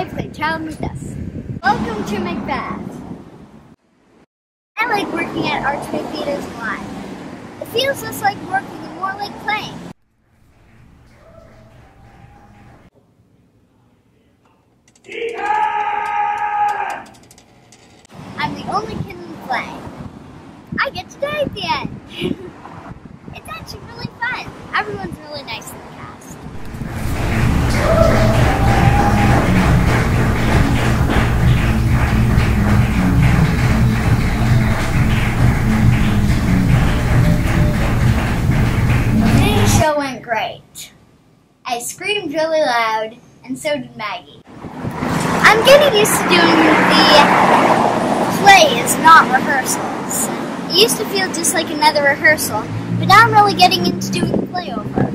I play Child Macduff. Welcome to Macbeth. I like working at Archway Theaters Live. It feels less like working and more like playing. I'm the only kid in the play. I get to die at the end. it's actually really fun. Everyone's great. I screamed really loud, and so did Maggie. I'm getting used to doing the plays, not rehearsals. It used to feel just like another rehearsal, but now I'm really getting into doing the play over.